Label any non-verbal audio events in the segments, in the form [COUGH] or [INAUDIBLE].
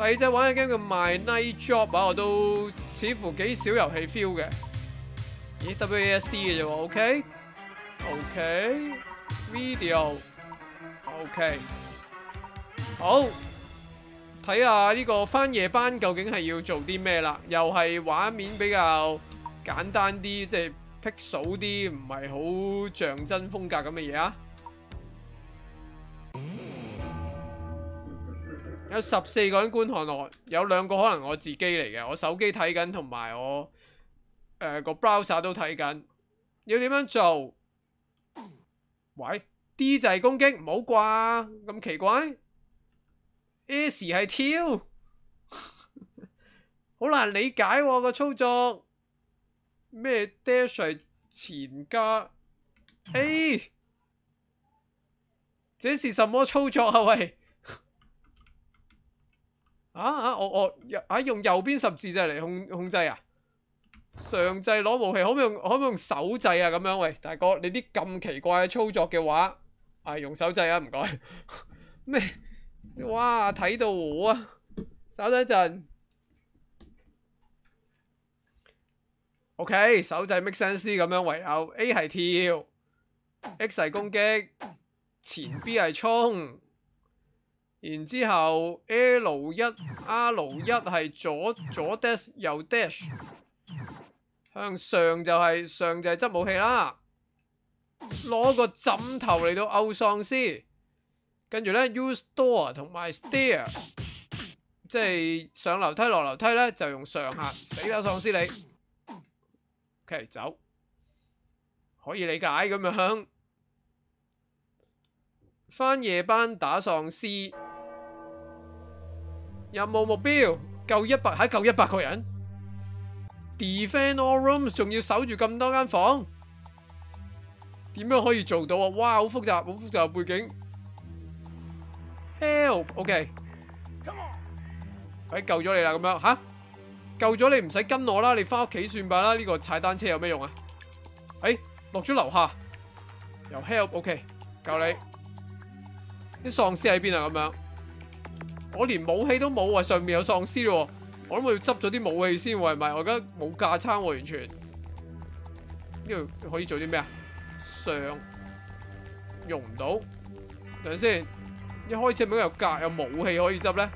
第二隻玩嘅 game 叫 My Night Job 啊，我都似乎幾少遊戲 feel 嘅。咦，WASD 嘅啫喎，OK，OK，Video，OK，好，睇下呢個翻夜班究竟係要做啲咩啦？又係畫面比較簡單啲，即係 pixel 啲，唔係好像真風格咁嘅嘢啊！有十四個人觀看我，有兩個可能我自己嚟嘅，我手機睇緊，同埋我誒個 browser 都睇緊。要點樣做？喂，D 就係攻擊，唔好啩，咁奇怪。S 係跳，[LAUGHS] 好難理解喎個操作。咩 dash 前加 A？這是什麼操作啊？喂！啊啊！我我啊用右邊十字掣嚟控控制啊！上掣攞武器，可唔可以用可唔可用手掣啊？咁樣喂，大哥，你啲咁奇怪嘅操作嘅話，係用手掣啊！唔該。[LAUGHS] 咩？哇！睇到我啊！稍等一陣。OK，手掣 make sense 咁樣，唯有 A 係跳，X 係攻擊，前 B 係衝。然之後 L 一 R 一係左左 dash 右 dash，向上就係、上就係執武器啦。攞個枕頭嚟到勾喪屍，跟住咧 use door 同埋 stair，即係上樓梯落樓梯咧就用上下死啦喪屍你。OK 走，可以理解咁樣。返夜班打喪屍。任務目標救一百，喺救一百個人。Defend all rooms，仲要守住咁多間房，點樣可以做到啊？哇，好複雜，好複雜背景。Help，OK，哎，救咗你啦，咁樣吓，救咗你唔使跟我啦，你翻屋企算吧啦。呢個踩單車有咩用啊？哎，落咗樓下，又 Help，OK，救你。啲喪屍喺邊啊？咁樣。我連武器都冇，啊上面有喪屍咯，我諗我要執咗啲武器先，係咪？我而家冇架撐喎，完全。呢度可以做啲咩啊？上用唔到，等先。一開始咪有架有武器可以執咧？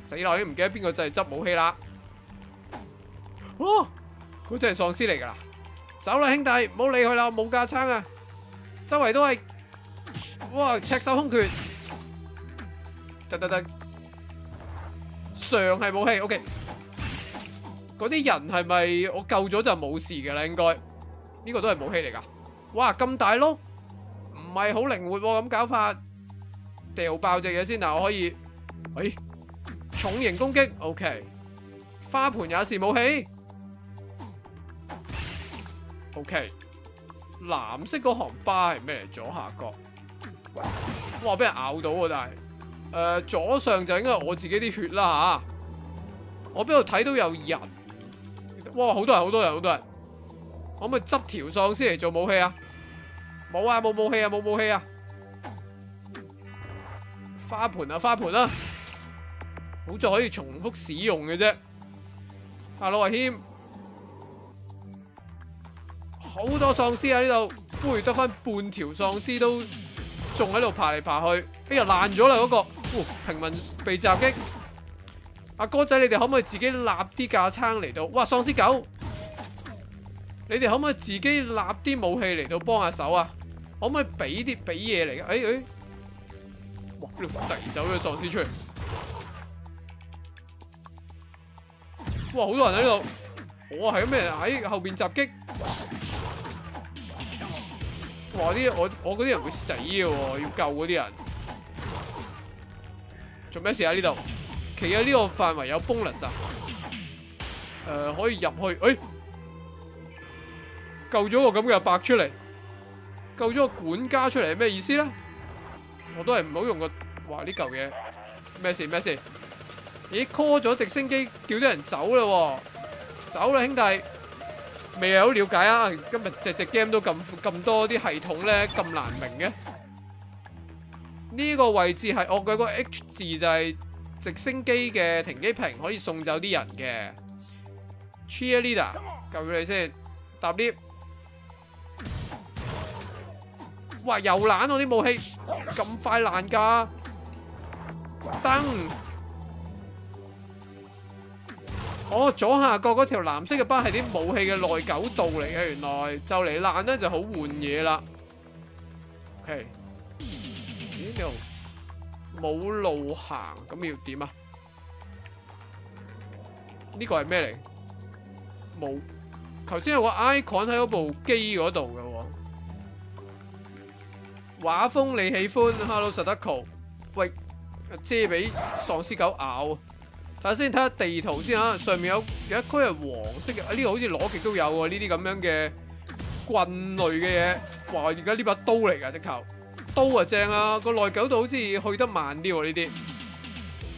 死啦！已經唔記得邊個就係執武器啦。哦，嗰隻係喪尸嚟噶啦，走啦兄弟，唔好理佢啦，冇架撐啊，周圍都係，哇，赤手空拳。得得得，上係武器，OK。嗰啲人係咪我救咗就冇事嘅啦？應該呢個都係武器嚟噶。哇，咁大碌，唔係好靈活咁搞法。掉爆隻嘢先，嗱，我可以，誒，重型攻擊，OK。花盆也是武器，OK。藍色嗰行疤係咩嚟？左下角，哇，俾人咬到啊！但係。誒、呃，左上就應該係我自己啲血啦吓，我邊度睇到有人，哇，好多人，好多人，好多人，可唔可以執條喪屍嚟做武器啊？冇啊，冇武器啊，冇武器啊！花盆啊，花盆啊，好在可以重複使用嘅啫。阿老阿謙，好多喪屍喺呢度，不如得翻半條喪屍都仲喺度爬嚟爬去，哎呀爛咗啦嗰個！平民被襲擊，阿哥仔，你哋可唔可以自己立啲架撑嚟到？哇，喪屍狗，你哋可唔可以自己立啲武器嚟到幫下手啊？可唔可以俾啲俾嘢嚟嘅？诶、哎、誒、哎，哇！突然走咗喪屍出嚟，哇！好多人喺度，我係咩喺後邊襲擊？哇！啲我我嗰啲人會死嘅，要救嗰啲人。做咩事啊？呢度，企喺呢個範圍有 bonus 啊！诶、可以入去，诶、救咗個咁嘅白出嚟，救咗個管家出嚟係咩意思咧？我都係唔好用個，哇！呢嚿嘢咩事咩事？咦，call 咗直升機，叫啲人走啦，走啦兄弟，未有了解啊！今日隻隻 game 都咁咁多啲系統咧，咁難明嘅。呢個位置係我嘅個 H 字就係直升機嘅停機坪可以送走啲人嘅。Cheerleader，救咗你先，搭 lift。哇！又爛我啲武器，咁快爛㗎？燈。哦，左下角嗰條藍色嘅巴係啲武器嘅內九道嚟嘅，原來就嚟爛咧就好換嘢啦。OK，度冇路行，咁要點啊？呢個係咩嚟？冇，頭先有個 icon 喺嗰部機嗰度嘅喎。畫風你喜歡？Hello Sadako，喂，遮俾喪屍狗咬。睇下先，睇下地圖先吓。上面有有一區係黃色嘅，呢個好似攞極都有喎。呢啲咁樣嘅棍類嘅嘢，哇！而家呢把刀嚟㗎，直頭刀啊正啊，個內九度好似去得慢啲喎呢啲。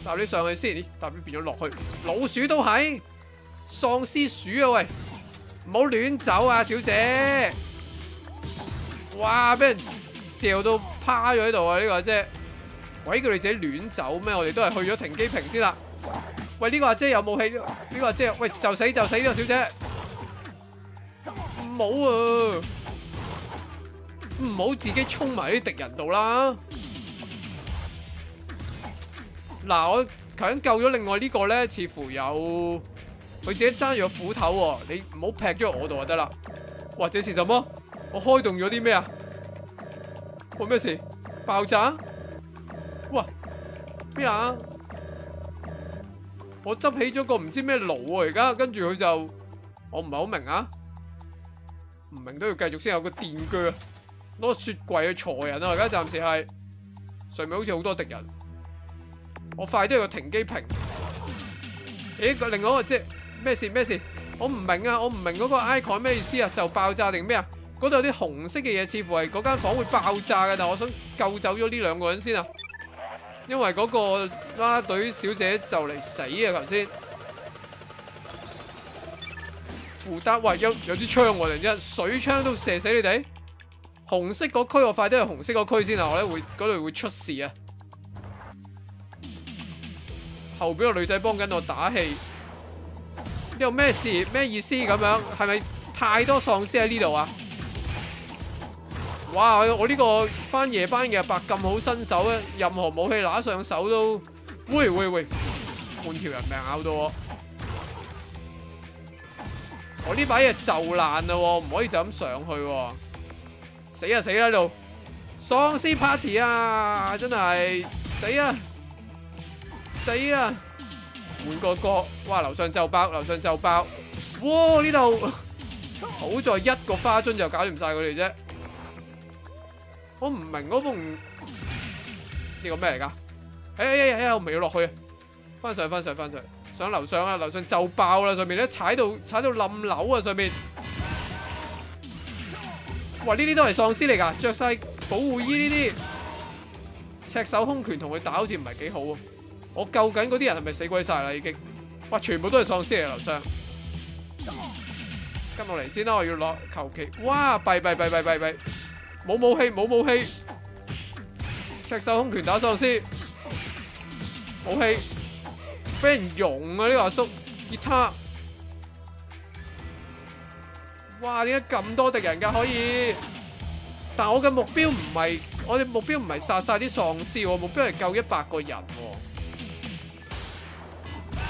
搭你上去先，咦？搭你變咗落去，老鼠都係喪屍鼠啊！喂，唔好亂走啊，小姐！哇！俾人嚼到趴咗喺度啊！呢個姐，鬼叫你自己亂走咩？我哋都係去咗停機坪先啦。喂，呢個阿姐有武器？呢個阿姐，喂就死就死呢個小姐，唔好啊！唔好自己冲埋啲敵人度啦。嗱，我頭先救咗另外呢個咧，似乎有佢自己揸住個斧頭喎。你唔好劈咗我度就得啦。或者是什麼？我開動咗啲咩啊？喂，咩事？爆炸？哇！咩啊？我執起咗個唔知咩爐喎，而家跟住佢就我唔係好明啊，唔明都要繼續先有個電鋸，攞雪櫃去鋤人啊！而家暫時係上面好似好多敵人，我快啲去個停機坪。咦？另外一個即係咩事咩事？我唔明啊！我唔明嗰個 icon 咩意思啊？就爆炸定咩啊？嗰度有啲紅色嘅嘢，似乎係嗰間房會爆炸嘅，但我想救走咗呢兩個人先啊！因為嗰個啦啦隊小姐就嚟死啊！頭先負擔，喂有有支槍喎，突然之間水槍都射死你哋。紅色嗰區我快啲去紅色嗰區先啊！我咧會嗰度會出事啊！後邊個女仔幫緊我打氣，呢度咩事？咩意思咁樣？係咪太多喪屍喺呢度啊？哇！我呢個返夜班嘅阿伯咁好身手咧，任何武器拿上手都，喂喂喂，半條人命咬到我。我呢把嘢就爛啦，唔可以就咁上去喎。死啊死啦喺度，喪屍 party 啊！真係死啊死啊！換個角，哇！樓上就爆，樓上就爆。哇！呢度好在一個花樽就搞掂晒佢哋啫。我唔明嗰埲呢個咩嚟噶？哎哎哎呀，我未要落去啊！翻上翻上翻上，上樓上啊！樓上就爆啦！上面咧踩到踩到冧樓啊！上面，哇！呢啲都係喪尸嚟噶，着晒保護衣呢啲，赤手空拳同佢打好似唔係幾好啊！我救緊嗰啲人係咪死鬼晒啦？已經，哇！全部都係喪尸嚟，樓上，跟落嚟先啦！我要落求其，哇！弊弊弊弊弊弊！冇武器，冇武器，赤手空拳打喪尸，武器俾人用啊！呢个阿叔，吉他，哇！點解咁多敵人噶？可以，但我嘅目標唔係，我哋目標唔係殺晒啲喪屍，我目標係救一百個人。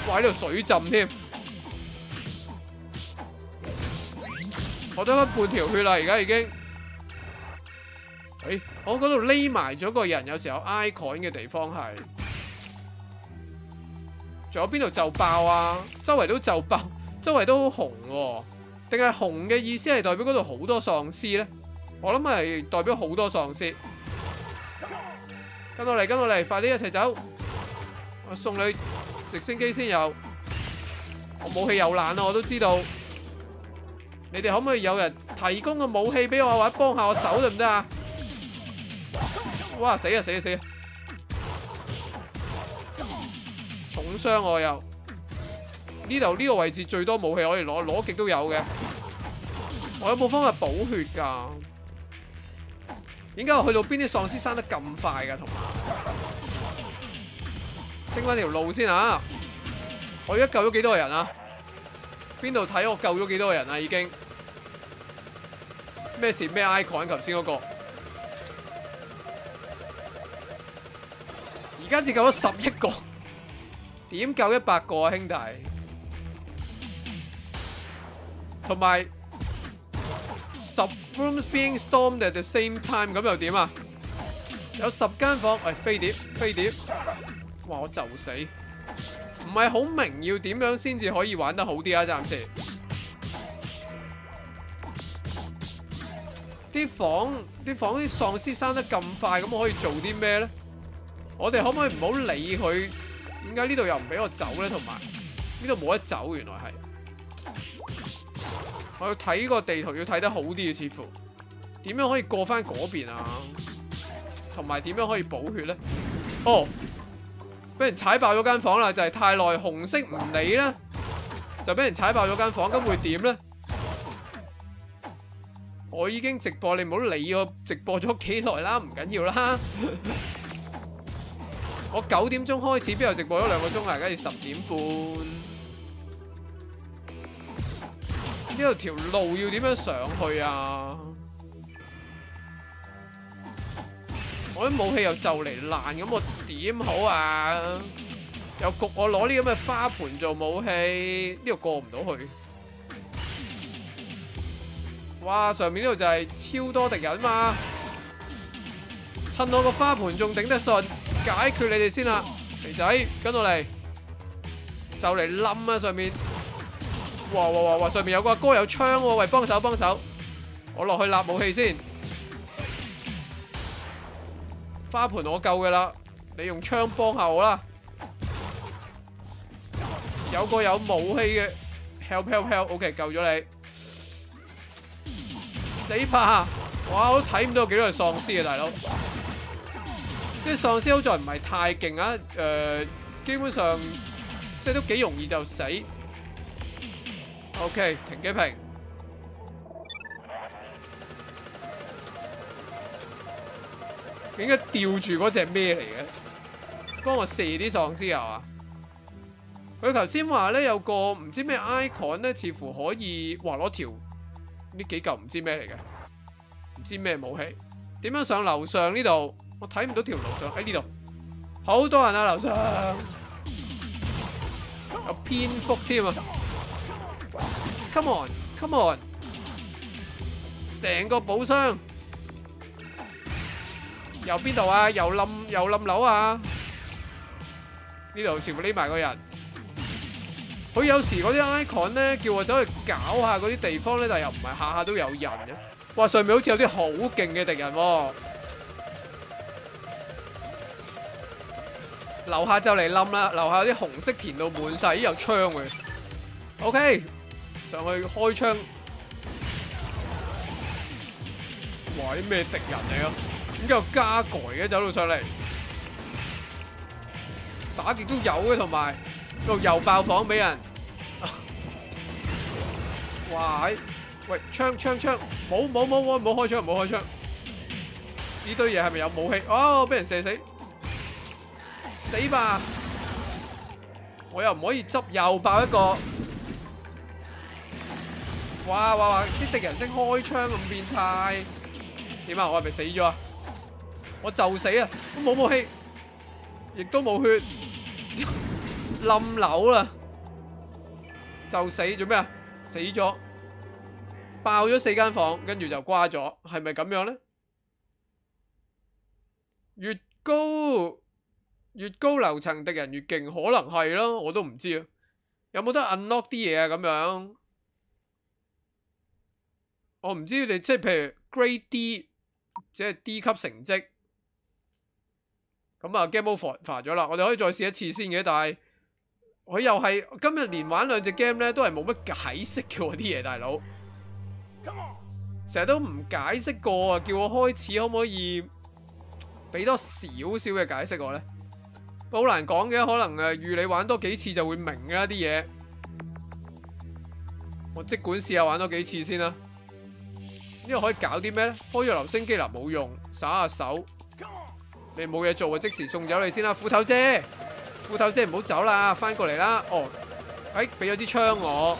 哇！喺度水浸添，我得翻半條血啦，而家已經。誒，我嗰度匿埋咗個人，有時候 icon 嘅地方係，仲有邊度就爆啊？周圍都就爆，周圍都好紅喎，定係紅嘅意思係代表嗰度好多喪屍咧？我諗係代表好多喪屍。跟我嚟，跟我嚟，快啲一齊走！我送你直升機先有，我武器又烂啦，我都知道。你哋可唔可以有人提供個武器俾我，或者幫下我手得唔得啊？哇！死啊死啊死啊！重傷我又呢度呢個位置最多武器可以攞，攞極都有嘅。我有冇方法補血噶？點解我去到邊啲喪屍生得咁快噶？同埋升翻條路先啊！我而家救咗幾多個人啊？邊度睇我救咗幾多個人啊？已經咩事咩 icon？頭先嗰個，而家只救咗十一個，點救一百個啊，兄弟？同埋十 rooms being stormed at the same time，咁又點啊？有十間房，誒飛碟飛碟，哇！我就死。唔係好明要點樣先至可以玩得好啲啊！暫時啲房啲房啲喪屍生得咁快，咁我可以做啲咩咧？我哋可唔可以唔好理佢？點解呢度又唔俾我走咧？同埋呢度冇得走，原來係我要睇個地圖要睇得好啲嘅，似乎點樣可以過翻嗰邊啊？同埋點樣可以補血呢？哦。俾人踩爆咗間房啦，就係、是、太耐紅色唔理啦，就俾人踩爆咗間房，咁會點呢？我已經直播，你唔好理我直播咗幾耐啦，唔緊要啦。我九點鐘開始，邊有直播咗兩個鐘啊？而家要十點半。呢度條路要點樣上去啊？我啲武器又就嚟爛，咁我點好啊？又焗我攞呢咁嘅花盆做武器，呢度過唔到去。哇！上面呢度就係超多敵人嘛，趁我個花盆仲頂得順，解決你哋先啦，肥仔跟我嚟，就嚟冧啊！上面，哇哇哇哇！上面有个阿哥有枪喎，喂，帮手帮手，我落去立武器先。花盆我夠嘅啦，你用枪帮下我啦。有个有武器嘅，help help help，OK 救咗你。死怕！哇，我都睇唔到几多係喪屍啊，大佬。即系丧尸好在唔系太劲啊，誒，基本上即系都几容易就死。OK，停機坪。應該吊住嗰隻咩嚟嘅？幫我射啲喪屍啊！佢頭先話咧有個唔知咩 icon 咧，似乎可以哇攞條呢幾嚿唔知咩嚟嘅，唔知咩武器？點樣上樓上呢度？我睇唔到條路上喺呢度，好多人啊樓上，有蝙蝠添啊！Come on，come on，成個寶箱。由邊度啊？又冧又冧樓啊！呢度全部匿埋個人。佢有時嗰啲 icon 咧，叫我走去搞下嗰啲地方咧，但又唔係下下都有人嘅。哇！上面好似有啲好勁嘅敵人喎。樓下就嚟冧啦！樓下有啲紅色填到滿晒，咦有槍嘅。OK，上去開槍。哇！啲咩敵人嚟啊？點解有加蓋嘅走到上嚟？打極都有嘅，同埋度又爆房俾人。[LAUGHS] 哇！喂，槍槍槍，冇冇冇冇冇開槍，冇開槍。呢堆嘢係咪有武器？哦，俾人射死，死吧！我又唔可以執，又爆一個。哇哇哇！啲敵人識開槍咁變態，點啊？我係咪死咗啊？我就死啊！都冇武器，亦都冇血，冧樓啦！就死做咩啊？死咗，爆咗四間房，跟住就瓜咗，係咪咁樣咧？越高越高樓層敵人越勁，可能係咯，我都唔知啊。有冇得 unlock 啲嘢啊？咁樣，我唔知你即係譬如 grade D，即係 D 级成績。咁啊，game over 咗啦，我哋可以再試一次先嘅，但係佢又係今日連玩兩隻 game 咧，都係冇乜解釋嘅喎啲嘢，大佬，成日都唔解釋過啊，叫我開始可唔可以俾多少少嘅解釋我咧？好難講嘅，可能誒預你玩多幾次就會明啦啲嘢。我即管試下玩多幾次先啦。呢個可以搞啲咩咧？開咗留聲機啦，冇用，耍下手。你冇嘢做啊，即時送走你先啦，斧頭姐。斧頭姐唔好走啦，翻過嚟啦。哦，哎，俾咗支槍我。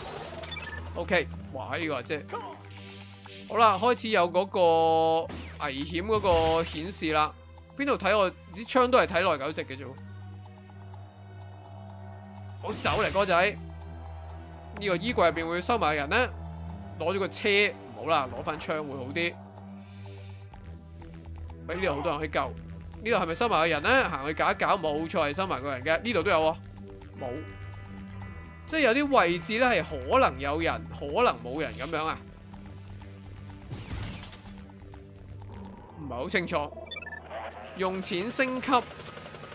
OK，哇！呢個即好啦，開始有嗰個危險嗰個顯示啦。邊度睇我啲槍都係睇耐久值嘅啫。好走嚟，哥仔。呢個衣櫃入邊會收埋人呢？攞咗個車唔好啦，攞翻槍會好啲。喺呢度好多人去救。呢度係咪收埋個人呢？行去搞一搞，冇錯係收埋個人嘅。呢度都有喎，冇。即係有啲位置咧係可能有人，可能冇人咁樣啊？唔係好清楚。用錢升級，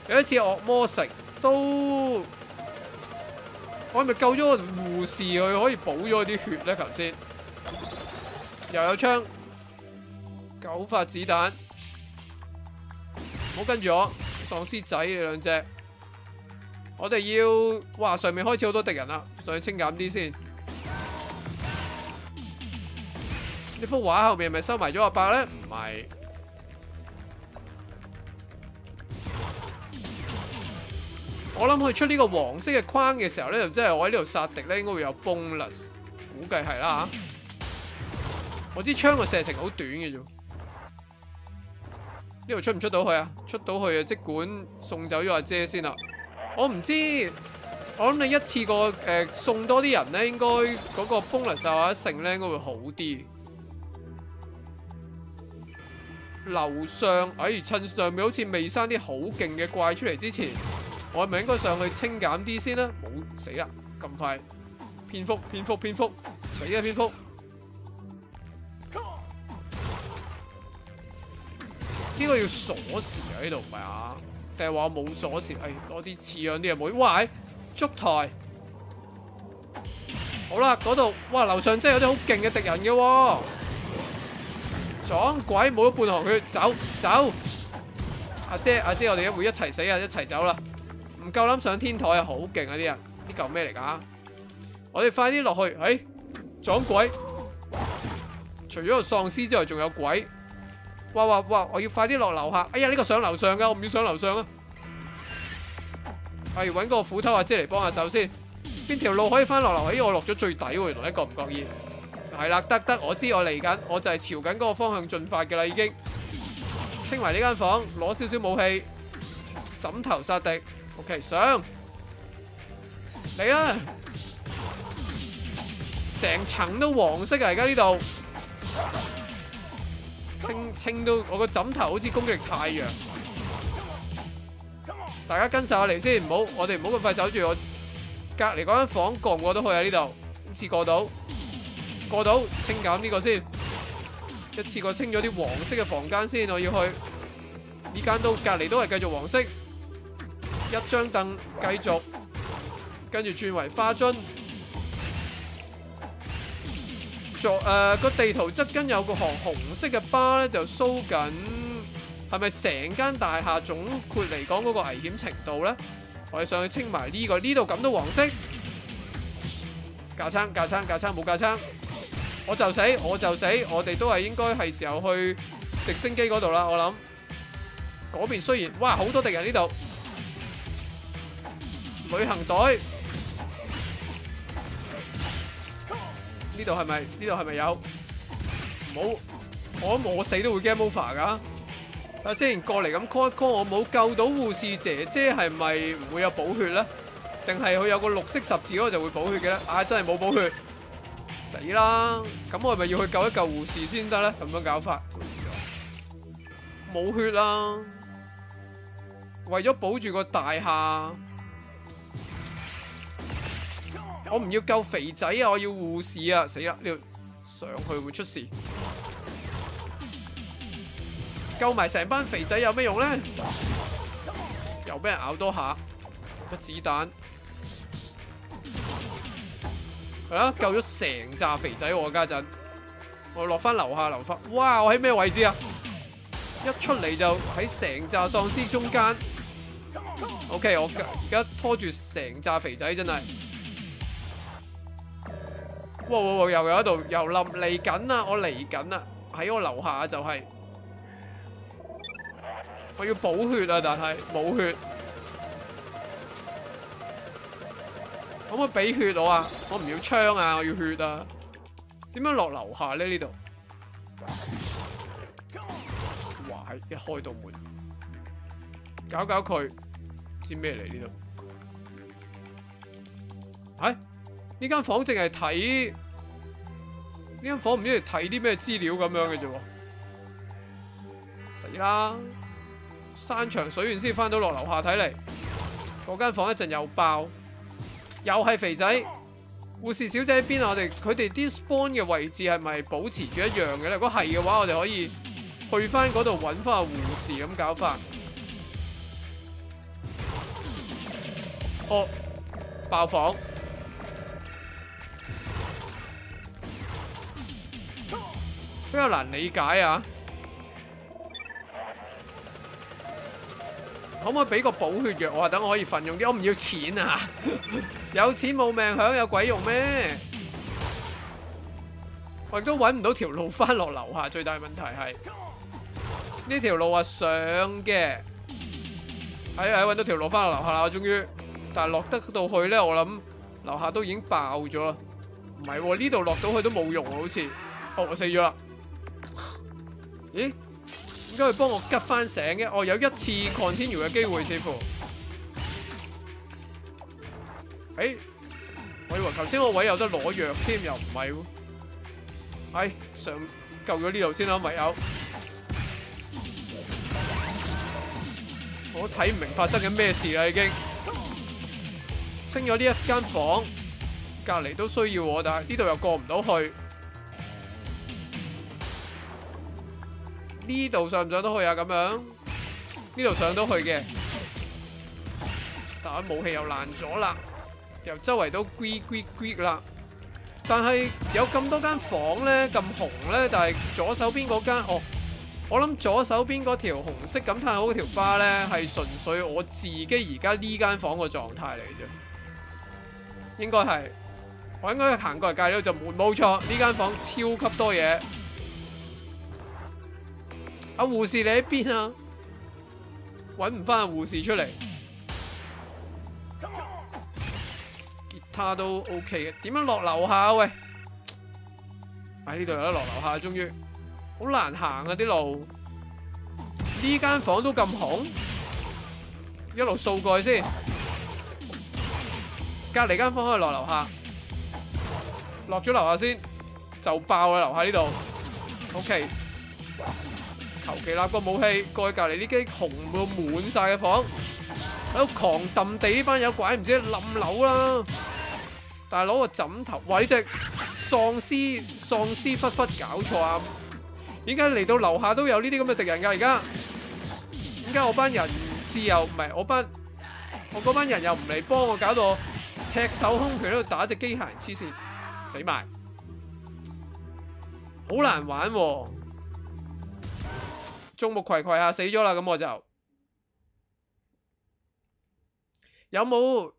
有一次惡魔城都，我係咪救咗個護士佢可以補咗啲血咧？头先又有槍，九發子彈。唔好跟住我，喪屍仔你兩隻。我哋要，哇！上面開始好多敵人啦，上去清減啲先。呢幅畫後面係咪收埋咗阿伯咧？唔係。我諗佢出呢個黃色嘅框嘅時候咧，就即係我喺呢度殺敵咧，應該會有 bonus，估計係啦吓。我支槍個射程好短嘅啫。呢度出唔出到去啊？出到去啊！即管送走咗阿姐先啦。我唔知，我諗你一次過誒、呃、送多啲人咧，應該嗰個 bonus 或者剩咧，應該會好啲。樓上，哎，趁上面好似未生啲好勁嘅怪出嚟之前，我係咪應該上去清減啲先咧？冇死啦，咁快！蝙蝠，蝙蝠，蝙蝠，死啊蝙蝠！呢個要鎖匙啊！呢度唔係啊？定係話冇鎖匙？哎，攞啲似樣啲嘢冇。哇！燭台，好啦，嗰度哇，樓上真係有啲好勁嘅敵人嘅喎。撞鬼，冇咗半行血，走走。阿姐阿姐，我哋一會一齊死啊！一齊走啦。唔夠膽上天台啊！好勁啊！啲人，呢嚿咩嚟噶？我哋快啲落去。哎，撞鬼！除咗個喪屍之外，仲有鬼。哇哇哇！我要快啲落樓下。哎呀，呢個上樓上噶，我唔要上樓上啊。係搵個斧頭阿姐嚟幫下手先。邊條路可以翻落樓？咦，我落咗最底喎，原來一個唔覺意。係啦，得得，我知我嚟緊，我就係朝緊嗰個方向進發嘅啦，已經。清埋呢間房，攞少少武器，枕頭殺敵。OK，上嚟啦！成層都黃色啊！而家呢度。清清到我個枕頭好似攻擊力太弱，大家跟晒我嚟先，唔好我哋唔好咁快走住。我隔篱嗰間房過唔過到去啊？呢度一次過到，過到清減呢個先，一次過清咗啲黃色嘅房間先。我要去呢間都隔篱都係繼續黃色，一張凳繼續，跟住轉為花樽。誒，個地圖側跟有個行紅色嘅巴咧，就 show 緊係咪成間大廈總括嚟講嗰個危險程度咧？我哋上去清埋呢個，呢度咁都黃色，架撐架撐架撐冇架撐，我就死我就死，我哋都係應該係時候去直升機嗰度啦。我諗嗰邊雖然哇好多敵人呢度，旅行袋。呢度係咪？呢度係咪有？唔好，我我死都會 game over 噶。睇下先，過嚟咁 call 一 call，我冇救到護士姐姐，係咪唔會有補血咧？定係佢有個綠色十字嗰個就會補血嘅咧？啊，真係冇補血，死啦！咁我系咪要去救一救護士先得咧？咁樣搞法，冇血啦！為咗保住個大廈。我唔要救肥仔啊！我要護士啊！死啦！呢度上去會出事，救埋成班肥仔有咩用咧？又俾人咬多下，个子彈係啦！救咗成扎肥仔喎！家陣我落翻樓下留翻，哇！我喺咩位置啊？一出嚟就喺成紮喪屍中間。OK，我而家拖住成扎肥仔，真係。哇哇哇！又有一度又冧嚟緊啦，我嚟緊啦，喺我樓下就係，我要補血啊，但係冇血，可唔可以俾血我啊？我唔要槍啊，我要血啊！點樣落樓下咧？呢度，哇！一開到門，搞搞佢，知咩嚟呢度？哎，呢間房淨係睇，呢間房唔知係睇啲咩資料咁樣嘅啫，死啦！山長水遠先翻到落樓下睇嚟，嗰間房一陣又爆，又係肥仔。護士小姐喺邊啊？我哋佢哋啲 spawn 嘅位置係咪保持住一樣嘅咧？如果係嘅話，我哋可以去翻嗰度揾翻個護士咁搞法。哦，爆房。比較難理解啊！可唔可以俾個補血藥我啊？等我可以奮用啲，我唔要錢啊！[LAUGHS] 有錢冇命享有鬼用咩？我亦都揾唔到條路翻落樓下，最大問題係呢條路啊上嘅，係啊揾到條路翻落樓下啦！我終於，但係落得到去咧，我諗樓下都已經爆咗啦。唔係呢度落到去都冇用啊，好似哦我死咗啦！咦？應該佢幫我吉翻醒嘅？我有一次 continue 嘅機會，似乎。誒，我以為頭先個位有得攞藥添，又唔係喎。哎，上救咗呢度先啦，唯有。我睇唔明發生緊咩事啦，已經。升咗呢一間房，隔籬都需要我，但係呢度又過唔到去。呢度上唔上得去啊？咁样，呢度上到去嘅，但系武器又烂咗啦，又周围都 green green green 啦。但系有咁多间房咧，咁红咧，但系左手边嗰间，哦，我谂左手边嗰条红色感叹号嗰条花咧，系纯粹我自己而家呢间房个状态嚟啫，应该系，我应该行过嚟介绍就冇冇错，呢间房超级多嘢。阿護士你喺邊啊？搵唔翻阿護士出嚟，吉他都 OK 嘅。點樣落樓下喂？喺呢度有得落樓下，終於好難行啊啲路。呢間房都咁红，一路掃過去先。隔籬間房可以落樓下，落咗樓下先就爆啦！樓下呢度，OK。求其立個武器過去隔籬呢間紅到滿晒嘅房，喺度狂揼地呢班友鬼唔知冧樓啦！但係攞個枕頭，喂，呢隻喪屍喪屍忽忽搞錯啊！點解嚟到樓下都有呢啲咁嘅敵人噶？而家點解我班人自由唔係我班我嗰班人又唔嚟幫我，搞到赤手空拳喺度打隻機械人黐線死埋，好難玩喎！眾目睽睽下死咗啦，咁我就有冇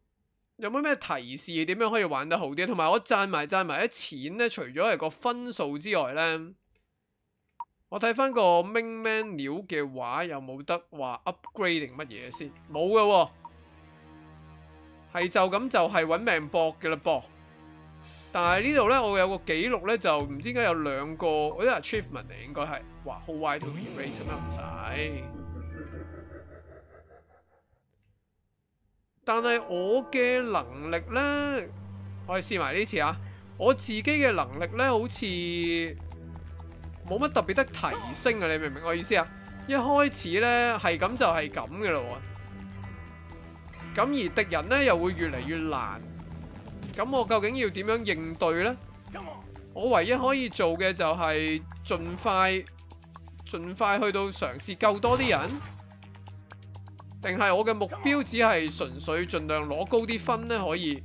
有冇咩提示點樣可以玩得好啲？同埋我賺埋賺埋啲錢咧，除咗係個分數之外咧，我睇翻個 Ming Man 料嘅話，有冇得話 upgrade 定乜嘢先？冇㗎喎，係就咁就係揾命搏嘅啦噃。但係呢度咧，我有個記錄咧，就唔知點解有兩個，我啲 achievement 嚟，應該係，哇，hold Y to erase 咩唔使。但係我嘅能力咧，我哋試埋呢次啊，我自己嘅能力咧，好似冇乜特別得提升啊！你明唔明我意思啊？一開始咧係咁就係咁嘅咯，咁而敵人咧又會越嚟越難。咁我究竟要點樣應對呢？我唯一可以做嘅就係盡快、盡快去到嘗試救多啲人，定係我嘅目標只係純粹盡量攞高啲分呢？可以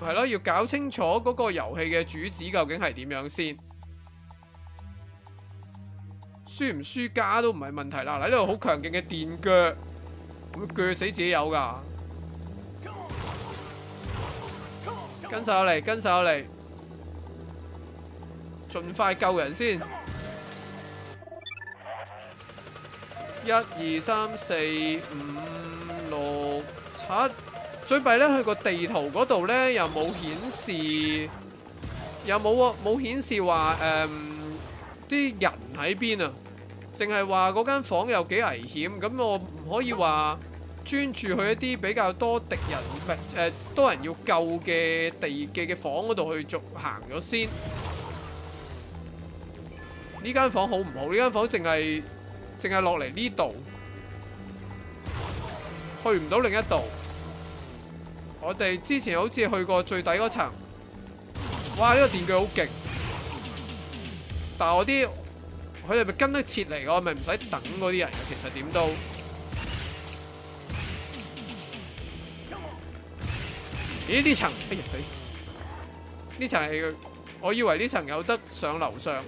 係咯，要搞清楚嗰個遊戲嘅主旨究竟係點樣先，輸唔輸家都唔係問題啦。嗱，呢度好強勁嘅電鋸，會鋸死自己友噶。跟晒我嚟，跟晒我嚟，盡快救人先。一二三四五六七，最弊咧，佢個地圖嗰度咧又冇顯示，又冇喎，冇顯示話誒啲人喺邊啊，淨係話嗰間房有幾危險，咁我唔可以話專注去一啲比較多敵人唔係誒多人要救嘅地嘅嘅房嗰度去續行咗先。呢間房好唔好？呢間房淨係淨係落嚟呢度，去唔到另一度。我哋之前好似去過最底嗰層，哇！呢個電鋸好勁，但係我啲佢哋咪跟得切嚟，我咪唔使等嗰啲人。其實點都，咦？呢層哎呀死！呢層係我以為呢層有得上樓上。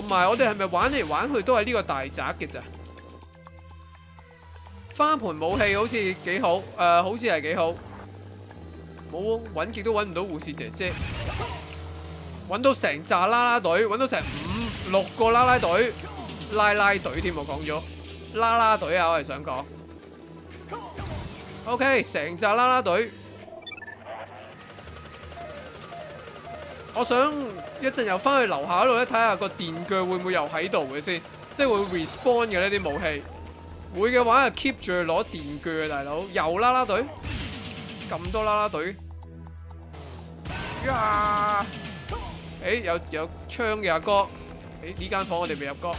同埋我哋係咪玩嚟玩去都係呢個大宅嘅咋？花盆武器好似幾好，誒、呃，好似係幾好。冇揾極都揾唔到護士姐姐，揾到成扎啦啦隊，揾到成五六個啦啦隊，拉拉隊添，我講咗啦啦隊啊！我係想講，OK，成扎啦啦隊。我想一陣又翻去樓下嗰度咧，睇下個電鋸會唔會又喺度嘅先，即係會 respawn 嘅呢啲武器。會嘅話就 keep 住攞電鋸啊，大佬又啦啦隊，咁多啦啦隊。呀！誒，有有槍嘅阿哥，誒呢間房我哋未入過。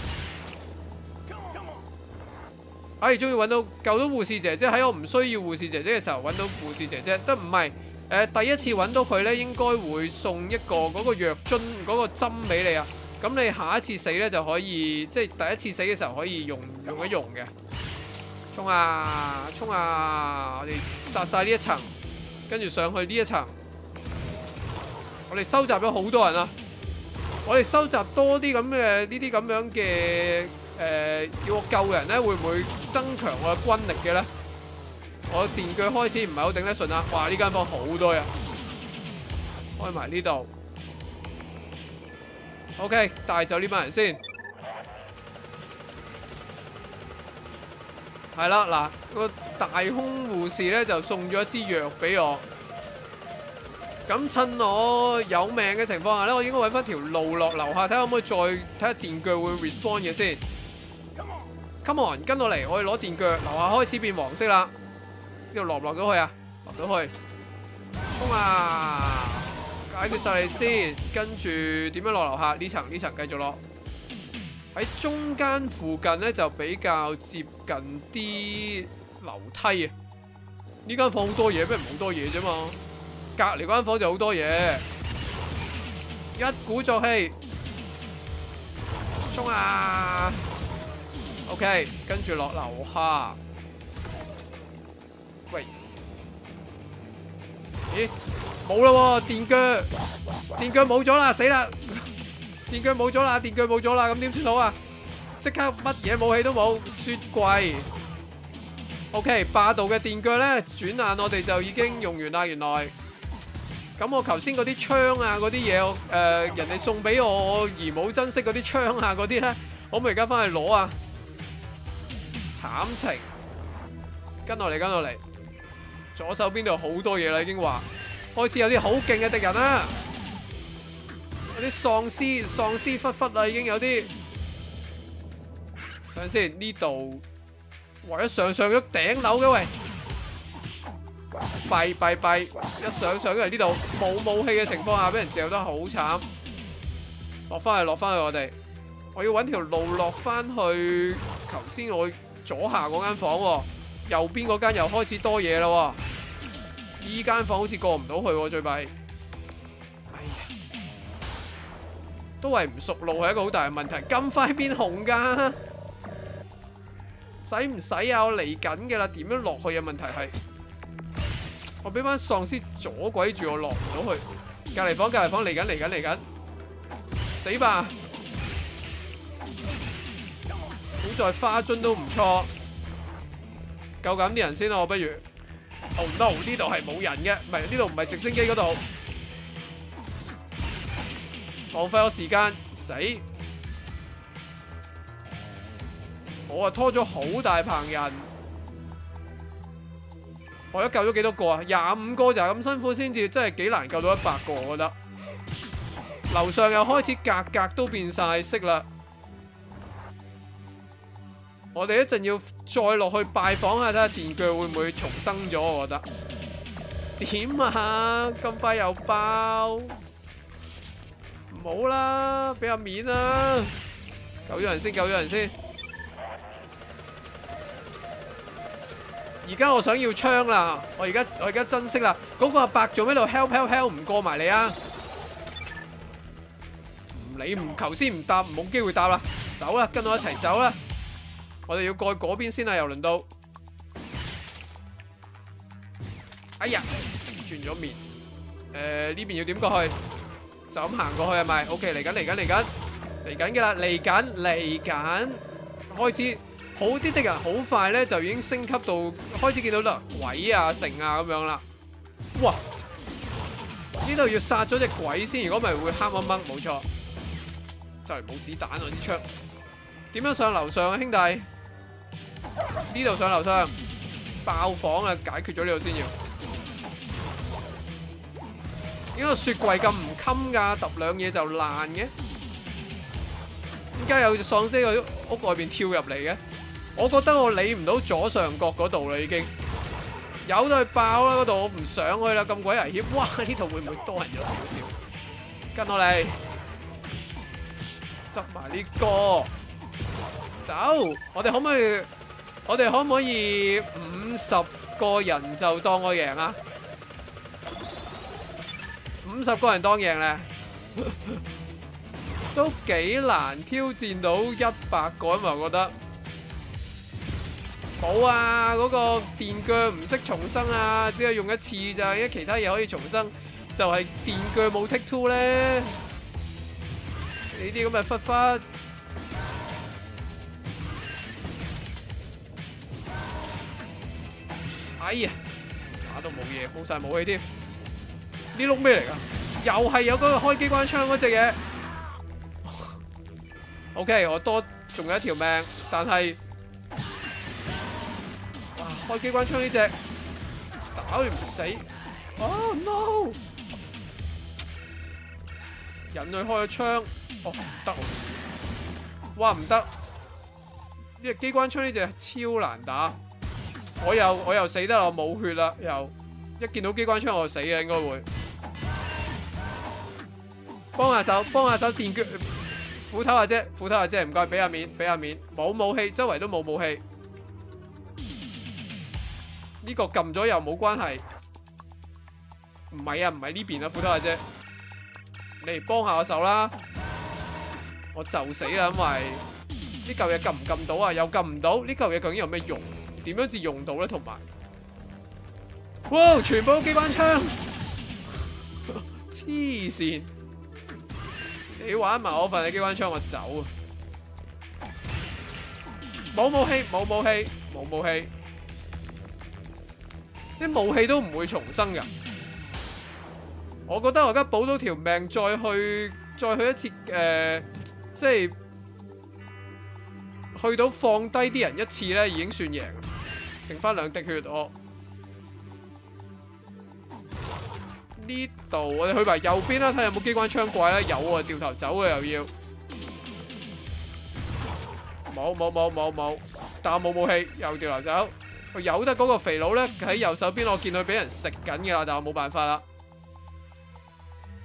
哎，終於揾到救到護士姐姐，喺我唔需要護士姐姐嘅時候揾到護士姐姐，得唔係？誒第一次揾到佢咧，應該會送一個嗰個藥樽嗰個針俾你啊！咁你下一次死咧就可以，即係第一次死嘅時候可以用用一用嘅。衝啊！衝啊！我哋殺曬呢一層，跟住上去呢一層。我哋收集咗好多人啊！我哋收集多啲咁嘅呢啲咁樣嘅誒，要我救人咧，會唔會增強我嘅軍力嘅咧？我電鋸開始唔係好頂得順啦！哇，呢間房好多人，開埋呢度。OK，帶走呢班人先。係啦，嗱，個大空護士咧就送咗一支藥俾我。咁趁我有命嘅情況下咧，我應該揾翻條路落樓下，睇下可唔可以再睇下電鋸會 respawn 嘅先。Come on，跟我嚟，我要攞電鋸。樓下開始變黃色啦。呢度落唔落到去啊？落到去，衝啊！解决晒你先，跟住點樣落樓下？呢層呢層繼續落。喺中間附近咧就比較接近啲樓梯啊！呢間房好多嘢，咩唔好多嘢啫嘛？隔籬間房就好多嘢，一鼓作氣，衝啊！OK，跟住落樓下。喂，咦，冇啦，電鋸，電鋸冇咗啦，死啦！電鋸冇咗啦，電鋸冇咗啦，咁點算好啊？即刻乜嘢武器都冇，雪櫃。OK，霸道嘅電鋸咧，轉眼我哋就已經用完啦。原來，咁我頭先嗰啲槍啊，嗰啲嘢，誒，人哋送俾我而冇珍惜嗰啲槍啊，嗰啲咧，可唔可以而家翻去攞啊？慘情，跟落嚟，跟落嚟。左手邊度好多嘢啦，已經話開始有啲好勁嘅敵人啦，有啲喪屍喪屍忽忽啦，已經有啲。等先，呢度為咗上上咗頂樓嘅喂，弊弊弊，一上上咗嚟呢度冇武器嘅情況下，俾人嚼得好慘。落翻去，落翻去我哋，我要搵條路落翻去。頭先我左下嗰間房喎，右邊嗰間又開始多嘢啦。依間房好似過唔到去，最弊。哎呀，都係唔熟路，係一個好大嘅問題。咁快變紅噶，使唔使啊？我嚟緊嘅啦，點樣落去嘅問題係，我俾班喪屍阻鬼住我落唔到去。隔籬房，隔籬房嚟緊嚟緊嚟緊，死吧！好在花樽都唔錯，救緊啲人先咯，我不如。Oh no！呢度係冇人嘅，唔係呢度唔係直升機嗰度，浪費我時間，死！我啊拖咗好大棚人，我一救咗幾多個啊？廿五個就係咁辛苦先至，真係幾難救到一百個，我覺得。樓上又開始格格都變晒色啦。我哋一陣要再落去拜訪下，睇下電鋸會唔會重生咗？我覺得。點啊？咁快又爆？唔好啦，俾下面啦。救咗人先，救咗人先。而家我想要槍啦，我而家我而家珍惜啦。嗰個阿伯做咩度 help help help 唔過埋你啊？唔理唔求先唔答，冇機會答啦。走啦，跟我一齊走啦。我哋要過去嗰邊先啊，又輪到。哎呀，轉咗面。誒，呢邊要點過去？就咁行過去係咪？OK，嚟緊嚟緊嚟緊嚟緊嘅啦，嚟緊嚟緊，開始好啲的人好快咧就已經升級到開始見到啦鬼啊成啊咁樣啦。哇！呢度要殺咗隻鬼先，如果唔係會黑掹掹，冇錯。就嚟冇子彈啊！啲槍點樣上樓上啊，兄弟？呢度上樓上爆房啊！解決咗呢度先要。點解雪櫃咁唔襟噶？揼兩嘢就爛嘅。點解有隻喪屍喺屋外邊跳入嚟嘅？我覺得我理唔到左上角嗰度啦，已經有都去爆啦嗰度，我唔想去啦，咁鬼危險！哇！呢度會唔會多人咗少少？跟我嚟。執埋呢個，走！我哋可唔可以？我哋可唔可以五十個人就當我贏啊？五十個人當贏咧，[LAUGHS] 都幾難挑戰到一百個啊嘛！我覺得冇啊，嗰個電鋸唔識重生啊，只係用一次咋，因為其他嘢可以重生，就係電鋸冇 take two 咧。呢啲咁嘅忽忽，哎呀，打到冇嘢，冇晒武器添。呢碌咩嚟噶？又係有嗰個開機關槍嗰隻嘢。OK，我多仲有一條命，但係，哇！開機關槍呢隻打佢唔死。Oh no！人類開咗槍。哦，唔得，哇唔得！呢隻機關槍呢隻超難打，我又我又死得啦，我冇血啦，又。一見到機關槍我就死嘅，應該會。幫下手，幫下手電鋸斧頭啊姐，斧頭啊姐，唔該，俾下面，俾下面，冇武器，周圍都冇武器，呢個撳咗又冇關係，唔係啊，唔係呢邊啊，斧頭啊姐，你嚟幫下我手啦。我就死啦，因為。呢嚿嘢撳唔撳到啊？又撳唔到，呢嚿嘢究竟有咩用？點樣至用到咧？同埋，哇！全部都機關槍，[LAUGHS] 黐線！你玩埋我份嘅機關槍，我走啊！冇武器，冇武器，冇武器，啲武器都唔會重生噶。我覺得我而家保到條命，再去再去一次诶。即係去到放低啲人一次咧，已經算贏。剩翻兩滴血，我呢度我哋去埋右邊啦，睇下有冇機關槍怪啦。有啊，掉頭走啊，又要冇冇冇冇冇，但冇武器，又掉頭走。我有得嗰個肥佬咧喺右手邊，我見佢俾人食緊嘅啦，但係我冇辦法啦。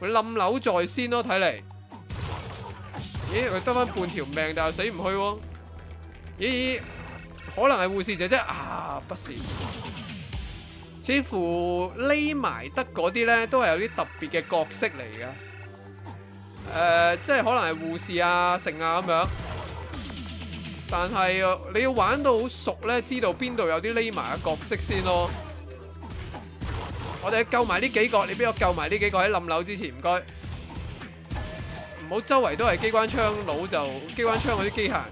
佢冧樓在先咯，睇嚟。咦，佢得翻半條命，但係死唔去喎。咦，可能係護士姐姐啊？不是，似乎匿埋得嗰啲咧，都係有啲特別嘅角色嚟嘅。誒、呃，即係可能係護士啊、成啊咁樣。但係你要玩到好熟咧，知道邊度有啲匿埋嘅角色先咯。我哋救埋呢幾個，你俾我救埋呢幾個喺冧樓之前，唔該。唔好周圍都係機關槍佬，就機關槍嗰啲機械人，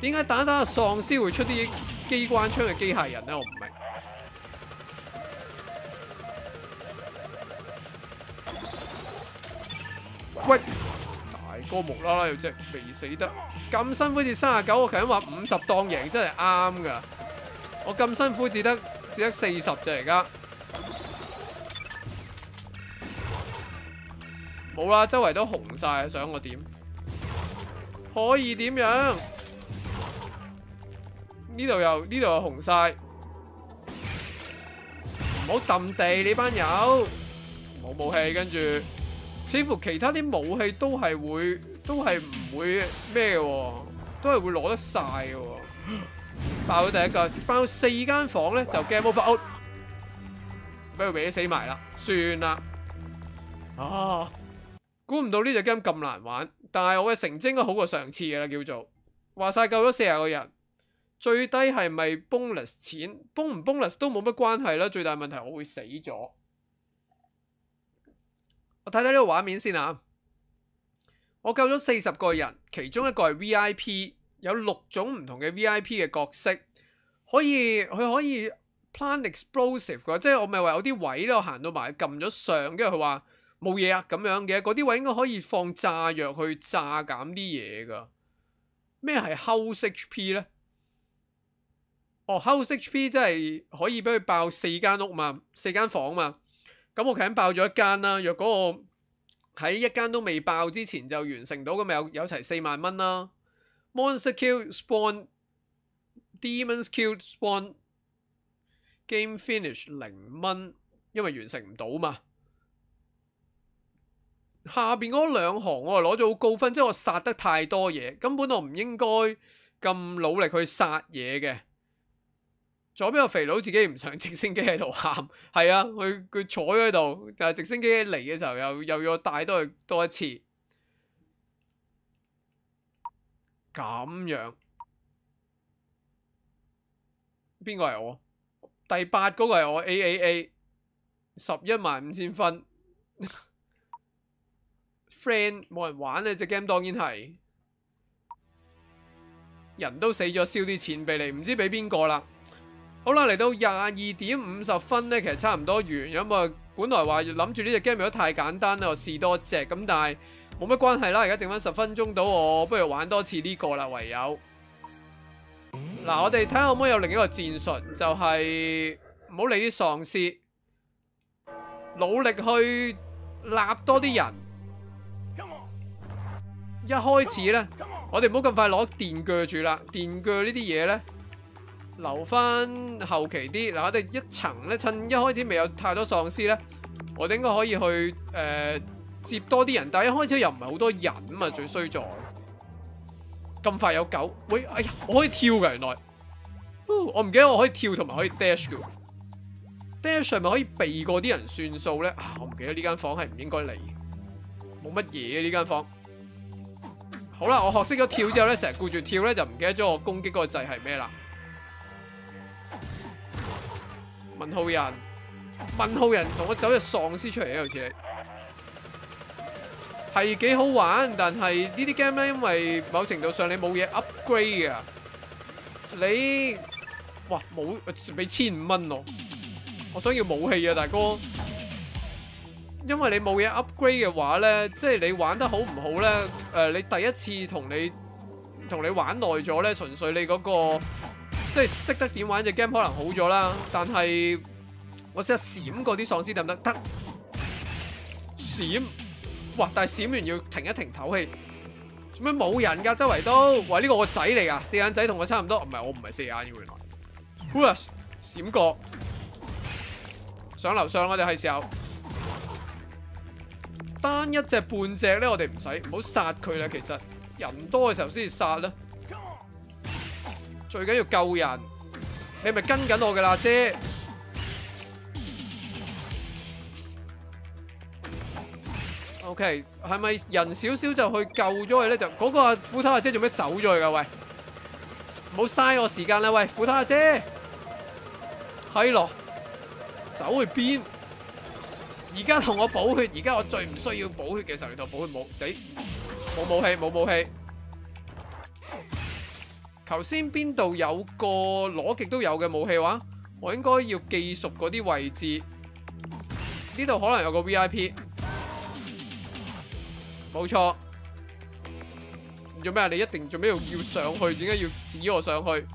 點解打打喪屍會出啲機關槍嘅機械人咧？我唔明。喂，大哥無啦啦有只未死得，咁辛苦至三十九，我頭先話五十檔贏真係啱噶。我咁辛苦只得只得四十啫而家，冇啦，周圍都紅晒，想我點？可以點樣？呢度又呢度又紅晒，唔好揼地呢班友，冇武器，跟住。似乎其他啲武器都係會都係唔會咩嘅，都係會攞得晒嘅。[GASPS] 爆咗第一個，爆四間房咧就 game over 俾佢搲死埋啦，算啦。啊，估唔到呢隻 game 咁難玩，但係我嘅成績應該好過上次嘅啦，叫做。話晒救咗四十個人，最低係咪 bonus 錢？bon 唔 bonus 都冇乜關係啦，最大問題我會死咗。我睇睇呢個畫面先啊，我救咗四十個人，其中一個係 VIP。有六種唔同嘅 VIP 嘅角色，可以佢可以 plan explosive 嘅，即係我咪話有啲位咧，我行到埋撳咗上，跟住佢話冇嘢啊咁樣嘅，嗰啲位應該可以放炸藥去炸減啲嘢噶。咩係 house HP 咧？哦，house HP 即係可以俾佢爆四間屋嘛，四間房嘛。咁我頭先爆咗一間啦，若果我喺一間都未爆之前就完成到，咁咪有有齊四萬蚊啦。Monster kill spawn demons kill spawn game finish 零蚊，因為完成唔到嘛。下邊嗰兩行我係攞咗好高分，即係我殺得太多嘢，根本我唔應該咁努力去殺嘢嘅。左邊個肥佬自己唔上直升機喺度喊，係啊，佢 [LAUGHS] 佢坐喺度，就係直升機嚟嘅時候又又要我帶多佢多一次。咁樣，邊個係我？第八嗰個係我 A A A，十一萬五千分，[LAUGHS] friend 冇人玩呢隻 game 當然係，人都死咗，燒啲錢俾你，唔知俾邊個啦。好啦，嚟到廿二點五十分呢，其實差唔多完，咁啊本來話諗住呢隻 game 如果太簡單咧，我試多隻，咁但係。冇乜關係啦，而家剩翻十分鐘到，我不如玩多次呢個啦。唯有嗱，我哋睇下可唔可以有另一個戰術，就係唔好理啲喪屍，努力去立多啲人。一開始呢，我哋唔好咁快攞電鋸住啦，電鋸呢啲嘢呢，留翻後期啲。嗱，我哋一層咧，趁一開始未有太多喪屍呢，我哋應該可以去誒。接多啲人，但係一開始又唔係好多人啊嘛，最衰在咁快有狗。喂，哎呀，我可以跳㗎原來，我唔記得我可以跳同埋可以 dash 嘅，dash 係咪可以避過啲人算數咧？我唔記得呢間房係唔應該嚟，冇乜嘢呢間房。好啦，我學識咗跳之後咧，成日顧住跳咧，就唔記得咗我攻擊嗰個掣係咩啦。問號人，問號人同我走隻喪屍出嚟咧，好似你。係幾好玩，但係呢啲 game 咧，因為某程度上你冇嘢 upgrade 嘅，你哇冇俾千五蚊咯，我想要武器啊，大哥，因為你冇嘢 upgrade 嘅話咧，即係你玩得好唔好咧？誒，你第一次同你同你玩耐咗咧，純粹你嗰個即係識得點玩隻 game 可能好咗啦，但係我試下閃過啲喪屍得唔得？得，閃。哇！但係閃完要停一停唞氣，做咩冇人噶？周圍都，喂，呢個我仔嚟噶，四眼仔同我差唔多，唔係我唔係四眼原來。哇！閃過，上樓上我哋係時候單一隻半隻咧，我哋唔使唔好殺佢啦。其實人多嘅時候先至殺啦，最緊要救人。你咪跟緊我噶啦，姐？O.K. 係咪人少少就去救咗佢咧？就嗰個斧头阿姐做咩走咗去噶？喂，唔好嘥我時間啦！喂，斧头阿姐，係咯，走去邊？而家同我補血，而家我最唔需要補血嘅時候嚟到補血，冇死，冇武器，冇武器。頭先邊度有個攞極都有嘅武器話？我應該要記熟嗰啲位置。呢度可能有個 V.I.P. 冇錯，做咩啊？你一定做咩要要上去？點解要指我上去？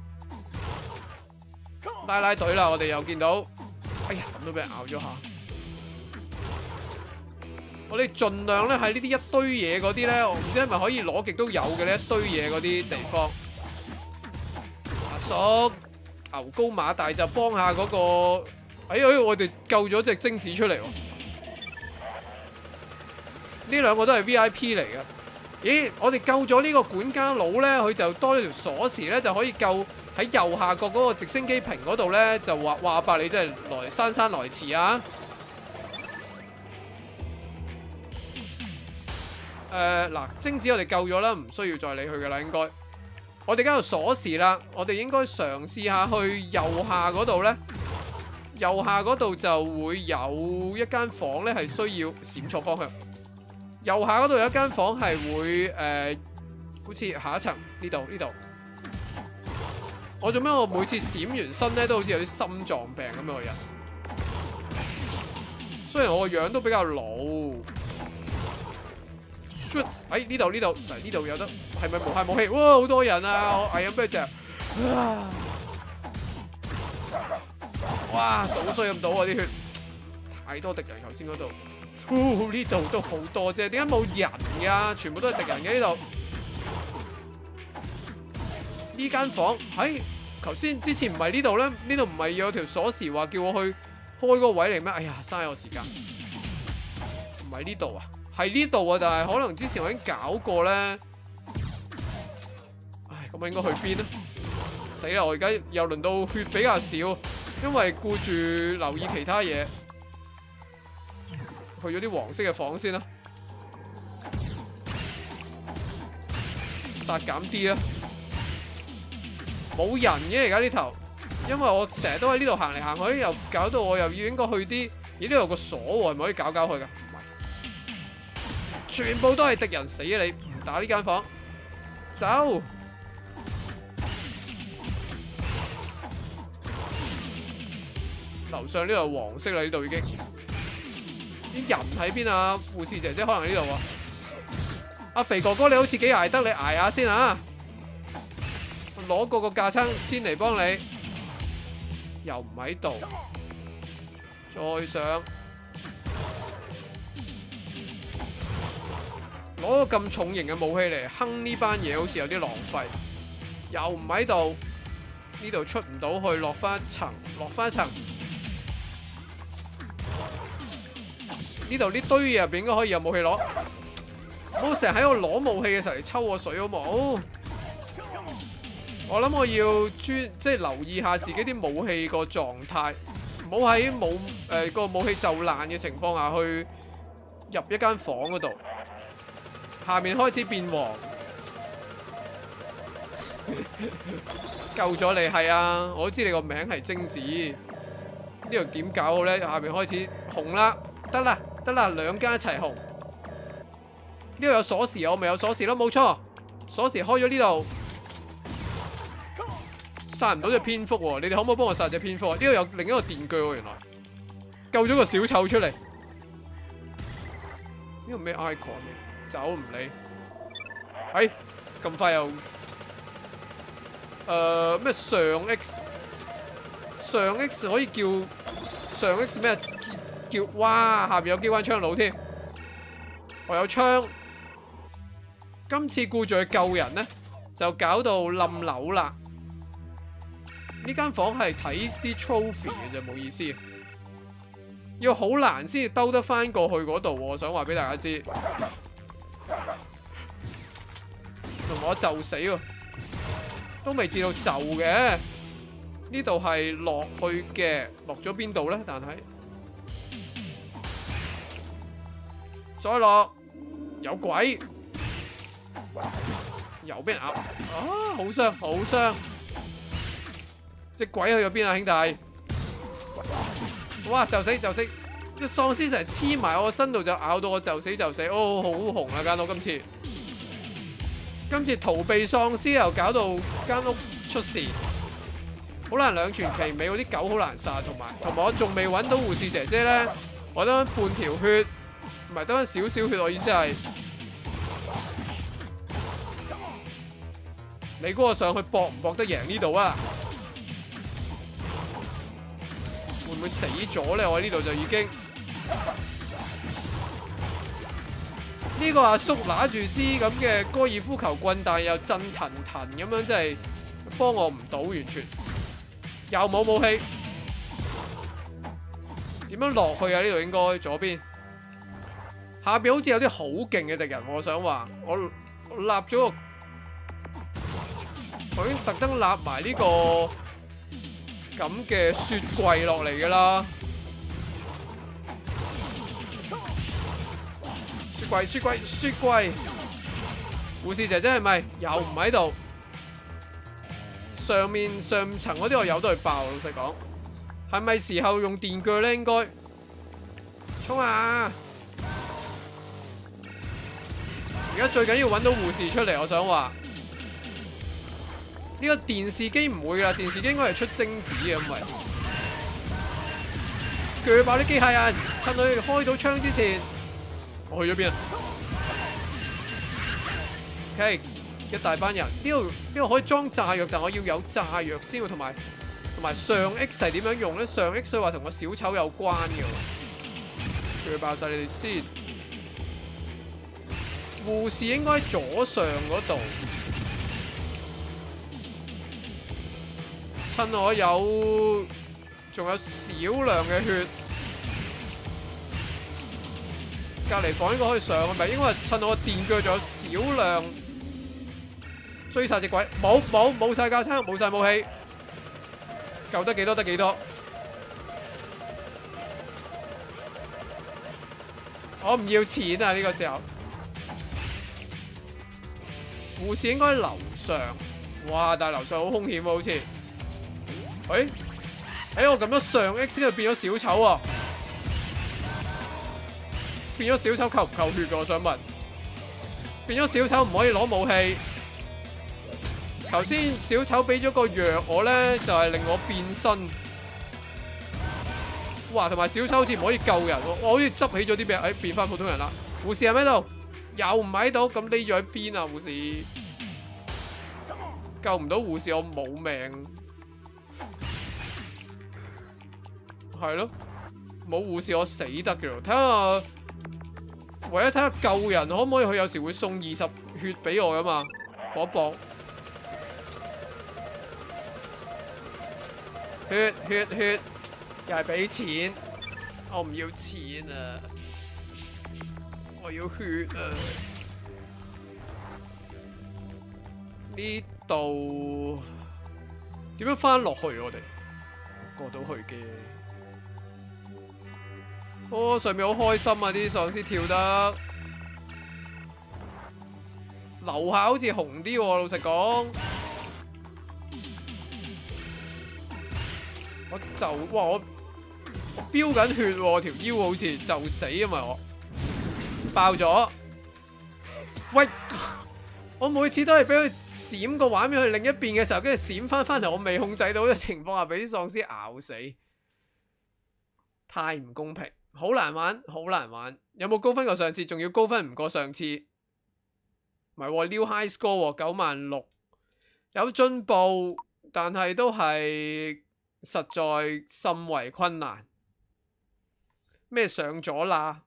拉拉隊啦！我哋又見到，哎呀，咁都俾人咬咗下。我哋盡量咧喺呢啲一堆嘢嗰啲咧，我唔知係咪可以攞極都有嘅呢一堆嘢嗰啲地方。阿叔，牛高馬大就幫下嗰個，哎呀，我哋救咗隻精子出嚟喎。呢兩個都係 V.I.P 嚟嘅。咦，我哋救咗呢個管家佬咧，佢就多咗條鎖匙咧，就可以救喺右下角嗰個直升機坪嗰度咧，就話話伯你真係來姍姍來遲啊！誒嗱，精子我哋救咗啦，唔需要再理佢噶啦，應該。我哋而家有鎖匙啦，我哋應該嘗試下去右下嗰度咧。右下嗰度就會有一間房咧，係需要閃錯方向。右下嗰度有一間房係會誒，好似下一層呢度呢度。我做咩？我每次閃完身咧，都好似有啲心臟病咁樣嘅人。雖然我個樣都比較老。喺呢度呢度，就係呢度有得，係咪無限武器？哇，好多人啊！我係咁咩隻？哇，倒水咁倒啊啲血，太多敵人頭先嗰度。呢度都好多啫，點解冇人噶？全部都係敵人嘅呢度。呢間房喺頭先之前唔係呢度咧？呢度唔係有條鎖匙話叫我去開個位嚟咩？哎呀，嘥我時間。唔係呢度啊？喺呢度啊，但係可能之前我已經搞過咧。唉，咁我應該去邊呢？死啦！我而家又輪到血比較少，因為顧住留意其他嘢。去咗啲黃色嘅房先啦，殺減啲啊！冇人嘅而家呢頭，因為我成日都喺呢度行嚟行去，又搞到我又要應該去啲，咦？呢度有個鎖喎，係咪可以搞搞佢噶？全部都係敵人，死啊你！唔打呢間房，走！樓上呢度黃色啦，呢度已經。啲人喺邊啊？護士姐姐可能喺呢度啊！阿肥哥哥你好似幾捱得，你捱下先啊！攞個個架撐先嚟幫你，又唔喺度，再上，攞個咁重型嘅武器嚟哼呢班嘢，好似有啲浪費，又唔喺度，呢度出唔到去，落翻一層，落翻一層。呢度呢堆嘢入邊應該可以有武器攞，唔好成日喺度攞武器嘅時候嚟抽我水好冇？我諗我要專即係留意下自己啲武器個狀態，唔好喺冇誒個武器就爛嘅情況下去入一間房嗰度，下面開始變黃，[LAUGHS] 救咗你係啊！我知你個名係精子，呢度點搞好咧？下面開始紅啦，得啦。得啦，兩間一齊紅。呢度有鎖匙，我咪有鎖匙咯，冇錯。鎖匙開咗呢度，殺唔到隻蝙蝠喎。你哋可唔可以幫我殺隻蝙蝠啊？呢度有另一個電鋸喎，原來救咗個小丑出嚟。呢個咩 icon？走唔理。哎，咁快又诶咩上 X？上 X 可以叫上 X 咩？叫哇！下邊有機關槍佬添，我有枪。今次顾住去救人呢，就搞到冧樓啦。呢間房係睇啲 trophy 嘅啫，冇意思。要好難先至兜得翻過去嗰度，我想話俾大家知。同我就死喎，都未至到就嘅。呢度係落去嘅，落咗邊度呢？但係。再落有鬼，又俾人咬啊！好傷好傷，隻鬼去咗邊啊，兄弟！哇，就死就死，隻喪屍成日黐埋我個身度就咬到我就死就死，哦，好紅啊間屋今次，今次逃避喪屍又搞到間屋出事，好難兩全其美，嗰啲狗好難殺，同埋同埋我仲未揾到護士姐姐咧，我得半條血。唔係得翻少少血，我意思係你估我上去搏唔搏得贏呢度啊？會唔會死咗咧？我喺呢度就已經呢個阿叔拿住支咁嘅高爾夫球棍，但又震騰騰咁樣，真係幫我唔到，完全又冇武器。點樣落去啊？呢度應該左邊，下边好似有啲好勁嘅敵人。我想話，我立咗個，我已經特登立埋呢個咁嘅雪櫃落嚟噶啦。柜，雪櫃，雪櫃。護士姐姐係咪又唔喺度？上面上層嗰啲我有都係爆，老實講。係咪時候用電鋸咧？應該衝啊！而家最緊要揾到護士出嚟，我想話呢個電視機唔會噶啦，電視機應該係出精子嘅，因為鋸爆啲機械人，趁佢開到枪之前，我去咗邊啊？OK，一大班人，呢度呢度可以裝炸藥，但我要有炸藥先，同埋。同埋上 X 係點樣用咧？上 X 佢話同個小丑有關嘅，鋸爆晒你哋先。護士應該喺左上嗰度，趁我有仲有少量嘅血，隔離房應該可以上係咪？應該係趁我電鋸仲有少量追殺隻鬼，冇冇冇曬架撐，冇曬武器。救得幾多得幾多，我唔要錢啊！呢個時候，護士應該喺樓上，哇！但係樓上好兇險喎，好似，誒，誒，我咁樣上 X 就變咗小丑啊！變咗小丑扣唔扣血㗎？我想問，變咗小丑唔可以攞武器。頭先小丑俾咗個藥我咧，就係令我變身。哇，同埋小丑好似唔可以救人，我好似執起咗啲咩，哎，變翻普通人啦。護士喺咩度？又唔喺度，咁匿咗喺邊啊？護士救唔到護士，我冇命。係咯，冇護士我死得嘅。睇下，唯一睇下救人可唔可以？佢有時會送二十血俾我噶嘛，搏一搏。血血血，又係俾錢，我唔要錢啊！我要血啊！呢度點樣翻落去？我哋過到去嘅。哦，上面好開心啊！啲喪尸跳得，樓下好似紅啲喎，老實講。我就哇我飙紧血喎，條腰好似就死，因為我爆咗。喂，我每次都係俾佢閃個畫面去另一邊嘅時候，跟住閃翻翻嚟，我未控制到嘅情況下，俾啲喪尸咬死，太唔公平，好難玩，好難玩。有冇高分過上次？仲要高分唔過上次？唔係喎，new high score 九萬六，有進步，但係都係。實在甚為困難。咩上咗啦？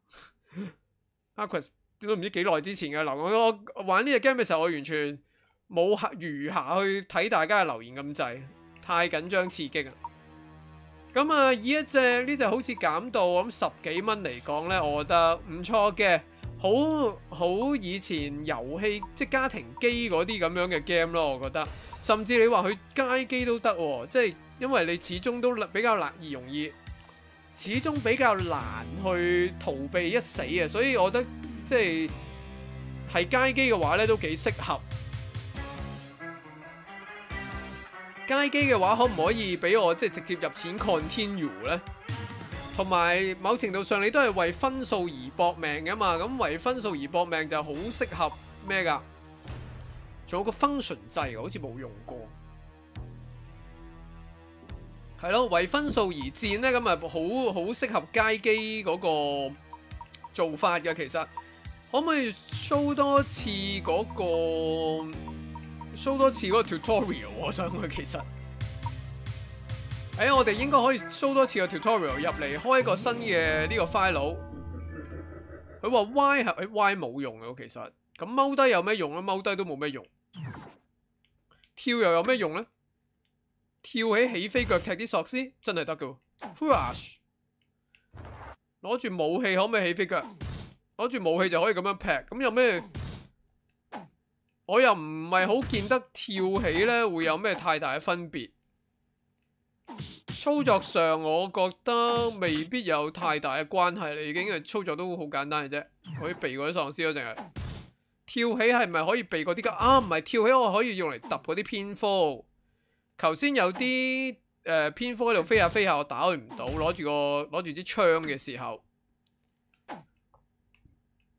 [LAUGHS] Aquas 都唔知幾耐之前嘅留言。我玩呢隻 game 嘅時候，我完全冇餘下去睇大家嘅留言咁滯，太緊張刺激啦！咁啊，以一隻呢隻好似減到咁十幾蚊嚟講呢，我覺得唔錯嘅，好好以前遊戲即係家庭機嗰啲咁樣嘅 game 咯，我覺得。甚至你話去街機都得喎，即係。因為你始終都比較難而容易，始終比較難去逃避一死啊，所以我覺得即係係街機嘅話咧都幾適合。街機嘅話可唔可以俾我即係直接入錢 continue 咧？同埋某程度上你都係為分數而搏命噶嘛，咁為分數而搏命就好適合咩噶？仲有個 function 掣，好似冇用過。係咯，為分數而戰咧，咁啊好好適合街機嗰個做法嘅。其實可唔可以 show 多次嗰個 show 多次嗰個 tutorial，我想佢其實，哎，我哋應該可以 show 多次個 tutorial 入嚟，開一個新嘅呢個 file。佢話 Y 係 Y 冇用嘅，其實咁踎低有咩用咧？踎低都冇咩用。跳又有咩用咧？跳起起飛腳踢啲索斯真係得㗎。Push 攞住武器可唔可以起飛腳？攞住武器就可以咁樣劈，咁有咩？我又唔係好見得跳起呢會有咩太大嘅分別。操作上我覺得未必有太大嘅關係，你已經係操作都好簡單嘅啫，可以避嗰啲喪屍咯，淨係跳起係咪可以避嗰啲噶？啊，唔係跳起我可以用嚟揼嗰啲蝙蝠。頭先有啲誒蝙蝠喺度飛下飛下，我打佢唔到，攞住個攞住支槍嘅時候。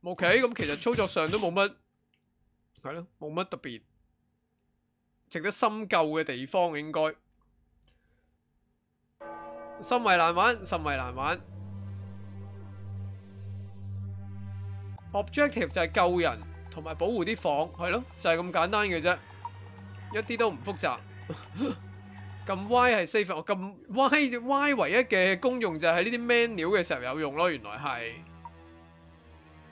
OK，咁其實操作上都冇乜，系咯，冇乜特別值得深究嘅地方，應該。心為難玩，心為難玩。Objective 就係救人同埋保護啲房，係咯，就係咁簡單嘅啫，一啲都唔複雜。[LAUGHS] 咁 Y 係 save，咁 Y Y 唯一嘅功用就係呢啲 menu 嘅時候有用咯，原來係。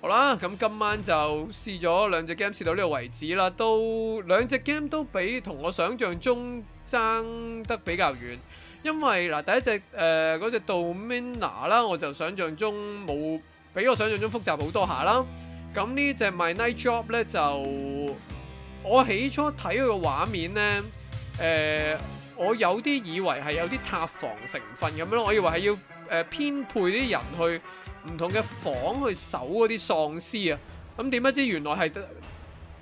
好啦，咁今晚就試咗兩隻 game，試到呢個為止啦。都兩隻 game 都比同我想象中爭得比較遠，因為嗱第一隻誒嗰隻 Domina 啦，我就想象中冇比我想象中複雜好多下啦。咁呢隻 My Night Job 咧就我起初睇佢個畫面咧，誒我有啲以為係有啲塔防成分咁樣咯，我以為係要誒編配啲人去。唔同嘅房去守嗰啲喪屍啊，咁點不知原來係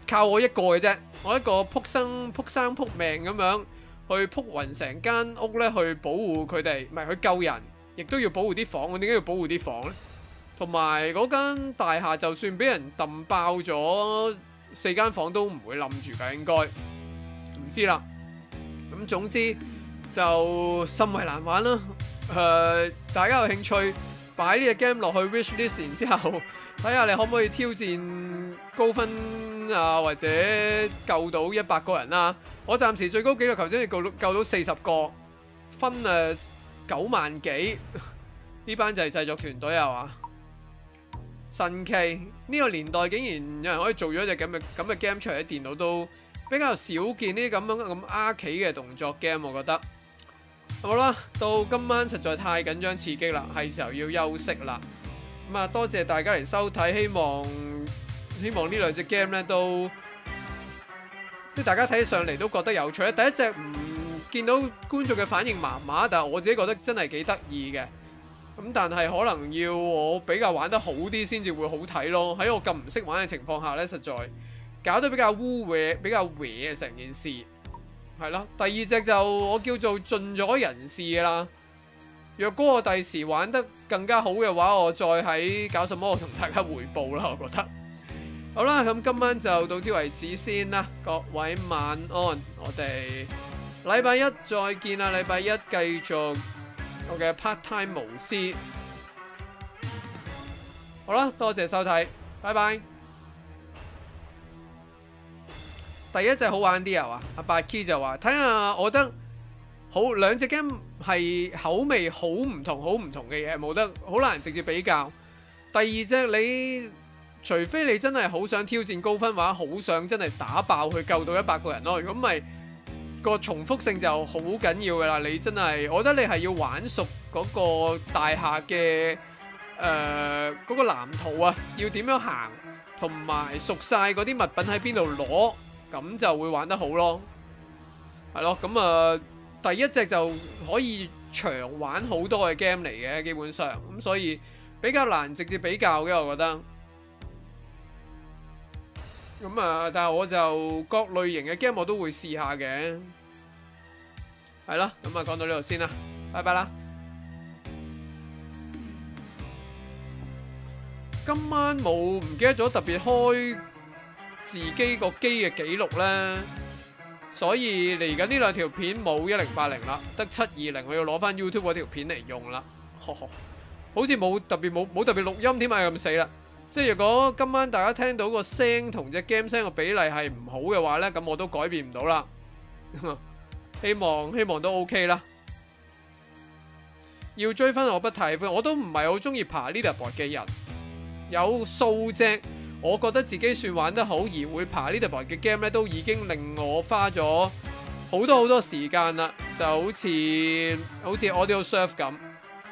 靠我一個嘅啫，我一個撲生扑生扑命咁樣去撲暈成間屋咧，去保護佢哋，唔係去救人，亦都要保護啲房。我點解要保護啲房咧？同埋嗰間大廈就算俾人揼爆咗四間房都唔會冧住㗎，應該唔知啦。咁總之就心為難玩啦。诶、大家有興趣？擺呢隻 game 落去 wish list 然之後，睇下你可唔可以挑戰高分啊，或者救到一百個人啦。我暫時最高紀錄頭先係救到救到四十個分誒九萬幾，呢班就係製作團隊係嘛？神奇呢個年代竟然有人可以做咗隻咁嘅咁嘅 game 出嚟，喺電腦都比較少見呢啲咁樣咁 R 企嘅動作 game，我覺得。好啦，到今晚實在太緊張刺激啦，係時候要休息啦。咁啊，多謝大家嚟收睇，希望希望呢兩隻 game 咧都即系大家睇上嚟都覺得有趣。第一隻唔見到觀眾嘅反應麻麻，但系我自己覺得真係幾得意嘅。咁但係可能要我比較玩得好啲先至會好睇咯。喺我咁唔識玩嘅情況下咧，實在搞得比較污穢，比較歪嘅成件事。係咯，第二隻就我叫做盡咗人事啦。若果我第時玩得更加好嘅話，我再喺搞什麼我同大家回報啦。我覺得好啦，咁今晚就到此為止先啦。各位晚安，我哋禮拜一再見啦。禮拜一繼續我嘅 part time 模式。好啦，多謝收睇，拜拜。第一隻好玩啲啊嘛，阿八 Key 就話睇下，我覺得好兩隻 game 係口味好唔同，好唔同嘅嘢，冇得好難直接比較。第二隻你除非你真係好想挑戰高分，或者好想真係打爆去救到一百個人咯，如果唔係個重複性就好緊要噶啦。你真係，我覺得你係要玩熟嗰個大廈嘅誒嗰個藍圖啊，要點樣行，同埋熟晒嗰啲物品喺邊度攞。咁就會玩得好咯，係咯，咁啊第一隻就可以長玩好多嘅 game 嚟嘅，基本上咁所以比較難直接比較嘅，我覺得。咁啊，但係我就各類型嘅 game 我都會試下嘅，係咯，咁啊講到呢度先啦，拜拜啦。今晚冇唔記得咗特別開。自己個機嘅記錄呢，所以嚟緊呢兩條片冇一零八零啦，得七二零，我要攞翻 YouTube 嗰條片嚟用啦，[LAUGHS] 好似冇特別冇冇特別錄音添啊，咁死啦，即係如果今晚大家聽到個聲同隻 game 声嘅比例係唔好嘅話呢，咁我都改變唔到啦。[LAUGHS] 希望希望都 OK 啦。要追分我不太，我都唔係好中意爬 leaderboard 嘅人。有數隻我覺得自己算玩得好而會爬 leaderboard 嘅 game 咧，都已經令我花咗好多好多時間啦。就好似好似 Audio Surf 咁，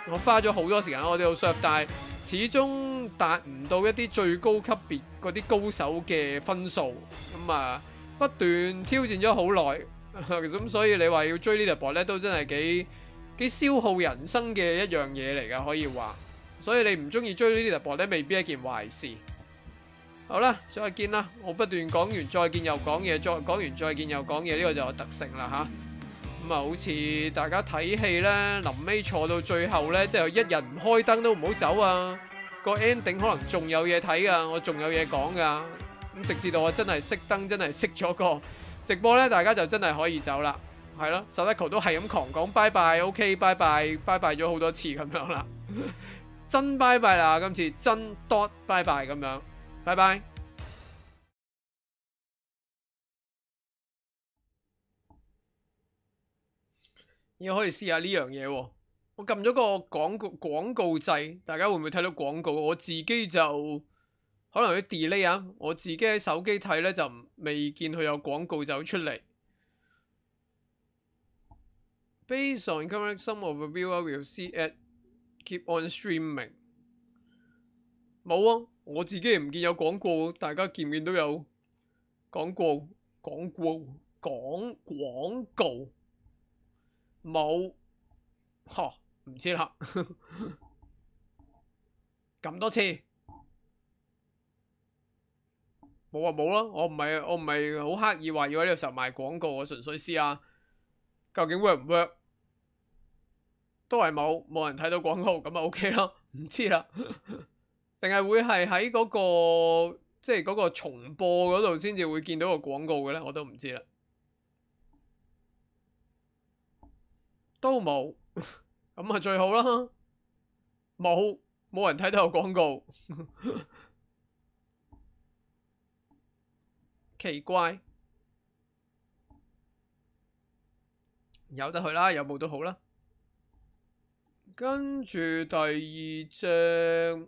我花咗好多時間 Audio Surf，但係始終達唔到一啲最高級別嗰啲高手嘅分數。咁啊，不斷挑戰咗好耐，咁所以你話要追 leaderboard 咧，都真係幾〜幾消耗人生嘅一樣嘢嚟噶，可以話，所以你唔中意追呢啲直播咧，未必一件壞事。好啦，再見啦！我不斷講完再見又講嘢，再講完再見又講嘢，呢個就有特性啦吓。咁啊，好似大家睇戲咧，臨尾坐到最後咧，即係一人唔開燈都唔好走啊！個 ending 可能仲有嘢睇噶，我仲有嘢講噶。咁直至到我真係熄燈，真係熄咗個直播咧，大家就真係可以走啦。係咯，Sadako 都係咁狂講拜拜，OK，拜拜，拜拜咗好多次咁樣啦，[LAUGHS] 真拜拜啦，今次真 dot 拜拜咁樣，拜拜。而家可以試下呢樣嘢，我撳咗個廣告广告掣，大家會唔會睇到廣告？我自己就可能有 delay 啊，我自己喺手機睇呢，就未見佢有廣告走出嚟。Based on current some of the viewer will see it keep on streaming。冇啊，我自己唔見有廣告，大家見唔見都有？廣告？廣告講廣告。冇，吓唔知啦。[LAUGHS] 咁多次。冇啊冇啦，我唔係我唔系好刻意話要喺呢個時候賣廣告，我純粹試下。究竟 work 唔 work。都係冇，冇人睇到廣告，咁啊 OK 咯，唔知啦，定係會係喺嗰個即係嗰個重播嗰度先至會見到個廣告嘅咧？我都唔知啦，都冇，[LAUGHS] 咁啊最好啦，冇。冇人睇到個廣告，[LAUGHS] 奇怪，有得去啦，有冇都好啦。跟住第二隻，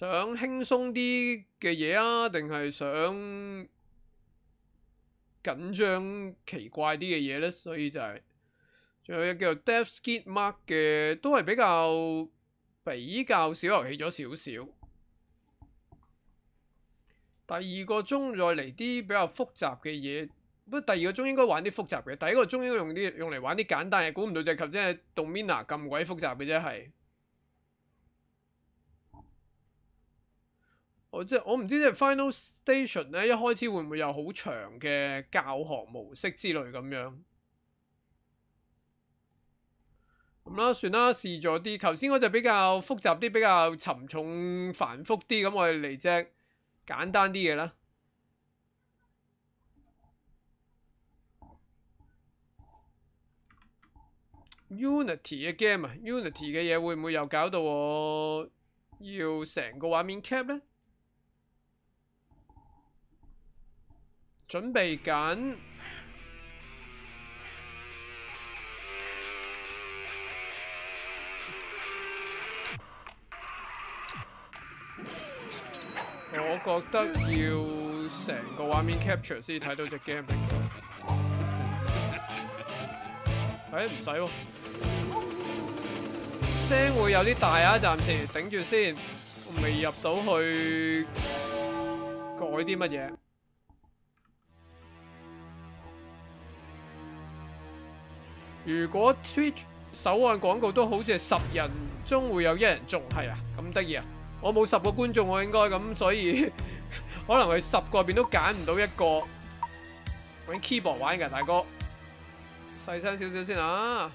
想輕鬆啲嘅嘢啊，定係想緊張奇怪啲嘅嘢咧？所以就係、仲有一個叫 Death Skid Mark 嘅，都係比較比較小遊戲咗少少。第二個鐘再嚟啲比較複雜嘅嘢。不過第二個鐘應該玩啲複雜嘅，第一個鐘應該用啲用嚟玩啲簡單嘅，估唔到隻球真係 Domina 咁鬼複雜嘅啫，係。我即係我唔知即係 Final Station 咧，一開始會唔會有好長嘅教學模式之類咁樣？咁啦，算啦，試咗啲。頭先嗰隻比較複雜啲，比較沉重繁複啲，咁我哋嚟隻簡單啲嘅啦。Unity 嘅 game 啊，Unity 嘅嘢會唔會又搞到我要成個畫面 cap 呢？準備緊，我覺得要成個畫面 capture 先睇到隻 game。[LAUGHS] 誒，唔使喎，聲會有啲大啊，暫時頂住先，未入到去改啲乜嘢。如果 Twitch 手按廣告都好似係十人中會有一人中，係啊，咁得意啊！我冇十個觀眾我，應該咁，所以 [LAUGHS] 可能佢十個入邊都揀唔到一個揾 keyboard 玩嘅大哥，細聲少少先啊！